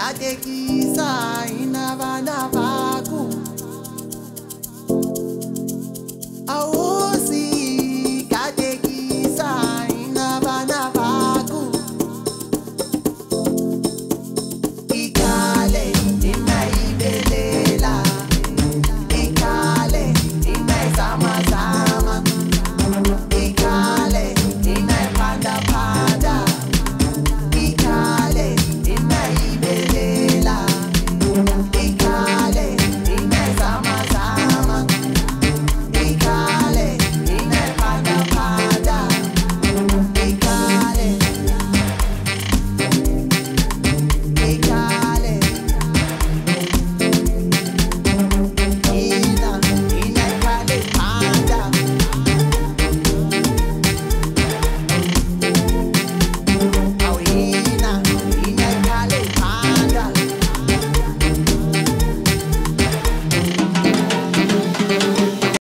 Dadeki Sai.